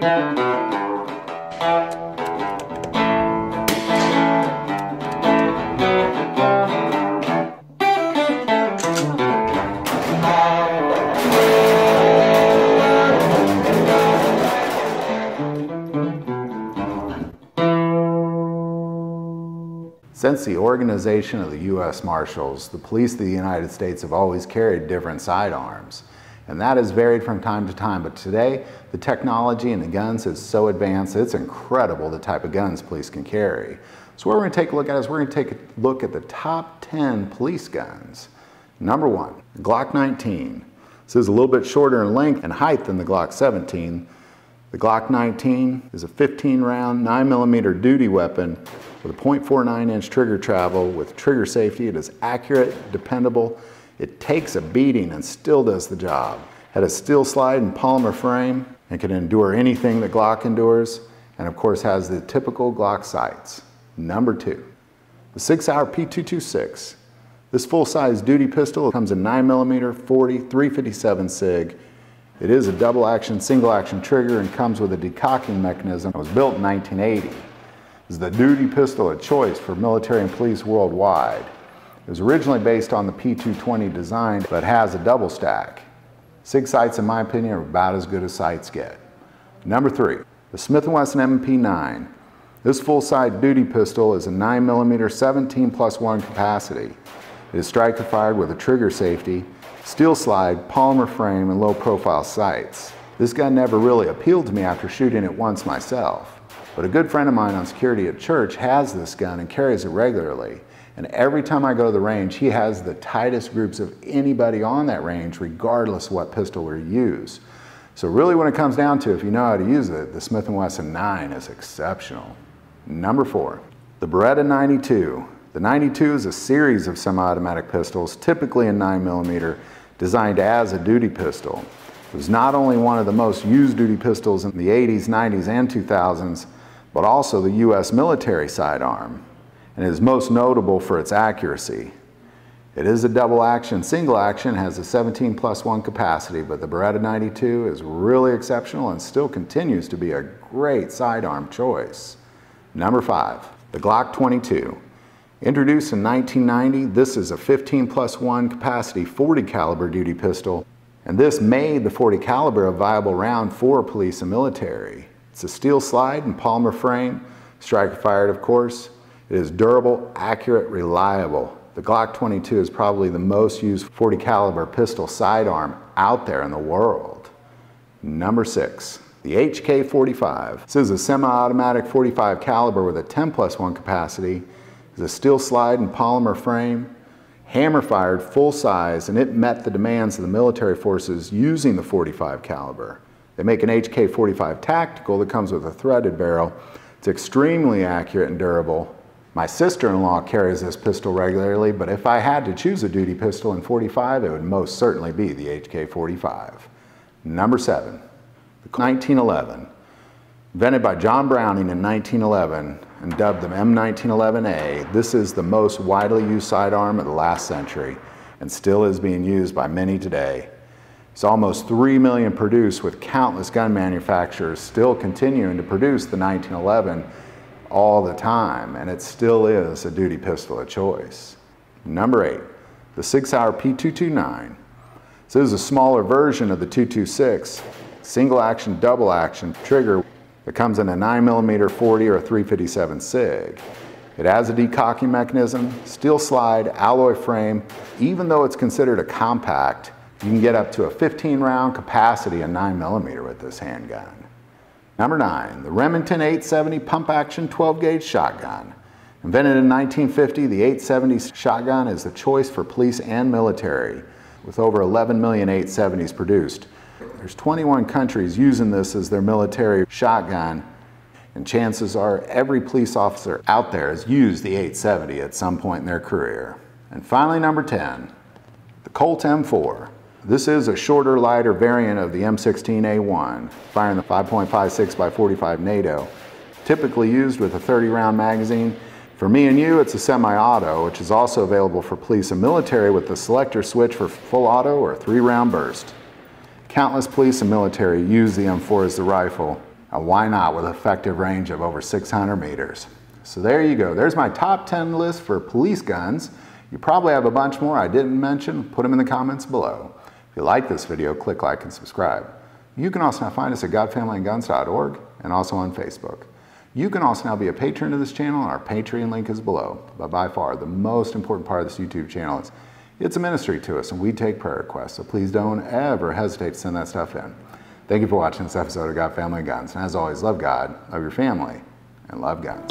Since the organization of the U.S. Marshals, the police of the United States have always carried different sidearms. And that has varied from time to time, but today the technology and the guns is so advanced, it's incredible the type of guns police can carry. So what we're gonna take a look at is we're gonna take a look at the top 10 police guns. Number one, Glock 19. This is a little bit shorter in length and height than the Glock 17. The Glock 19 is a 15 round, 9 millimeter duty weapon with a 0.49 inch trigger travel with trigger safety. It is accurate, dependable. It takes a beating and still does the job. Had a steel slide and polymer frame and can endure anything that Glock endures. And of course has the typical Glock sights. Number two, the SIG Sauer P226. This full-size duty pistol comes in 9mm, 40, 357 SIG. It is a double action, single action trigger and comes with a decocking mechanism. It was built in 1980 is the duty pistol of choice for military and police worldwide. It was originally based on the P220 design, but has a double stack. SIG sights, in my opinion, are about as good as sights get. Number three, the Smith & Wesson MP9. This full-size duty pistol is a 9mm 17 plus 1 capacity. It is striker fired with a trigger safety, steel slide, polymer frame, and low profile sights. This gun never really appealed to me after shooting it once myself. But a good friend of mine on security at church has this gun and carries it regularly. And every time I go to the range, he has the tightest groups of anybody on that range, regardless what pistol we use. So really when it comes down to if you know how to use it, the Smith & Wesson 9 is exceptional. Number four, the Beretta 92. The 92 is a series of semi-automatic pistols, typically in 9mm, designed as a duty pistol. It was not only one of the most used duty pistols in the 80s, 90s, and 2000s, but also the U.S. military sidearm, and is most notable for its accuracy. It is a double action, single action, has a 17 plus 1 capacity, but the Beretta 92 is really exceptional and still continues to be a great sidearm choice. Number 5, the Glock 22. Introduced in 1990, this is a 15 plus 1 capacity 40 caliber duty pistol, and this made the 40 caliber a viable round for police and military. It's a steel slide and polymer frame, striker fired of course. It is durable, accurate, reliable. The Glock 22 is probably the most used 40 caliber pistol sidearm out there in the world. Number six, the HK45. This is a semi-automatic 45 caliber with a 10 plus one capacity. It's a steel slide and polymer frame, hammer fired full size, and it met the demands of the military forces using the 45 caliber. They make an HK45 tactical that comes with a threaded barrel. It's extremely accurate and durable. My sister-in-law carries this pistol regularly, but if I had to choose a duty pistol in 45, it would most certainly be the HK45. Number seven, the 1911. Invented by John Browning in 1911 and dubbed the M1911A, this is the most widely used sidearm of the last century and still is being used by many today. It's almost 3 million produced with countless gun manufacturers still continuing to produce the 1911 all the time, and it still is a duty pistol of choice. Number eight, the SIG Sauer P229. So This is a smaller version of the 226, single action, double action trigger that comes in a 9mm 40 or a 357 SIG. It has a decocking mechanism, steel slide, alloy frame. Even though it's considered a compact, you can get up to a 15 round capacity in 9mm with this handgun. Number 9, the Remington 870 pump action 12 gauge shotgun. Invented in 1950, the 870 shotgun is the choice for police and military, with over 11 million 870s produced. There's 21 countries using this as their military shotgun, and chances are every police officer out there has used the 870 at some point in their career. And finally, number 10, the Colt M4. This is a shorter, lighter variant of the M16A1, firing the 5.56 by 45 NATO, typically used with a 30 round magazine. For me and you, it's a semi-auto, which is also available for police and military with the selector switch for full auto or three round burst. Countless police and military use the M4 as the rifle, And why not with effective range of over 600 meters? So there you go. There's my top 10 list for police guns. You probably have a bunch more I didn't mention. Put them in the comments below. If you like this video, click like and subscribe. You can also now find us at godfamilyandguns.org and also on Facebook. You can also now be a patron of this channel, and our Patreon link is below. But by far, the most important part of this YouTube channel is it's a ministry to us, and we take prayer requests, so please don't ever hesitate to send that stuff in. Thank you for watching this episode of God, Family, and Guns. And as always, love God, love your family, and love guns.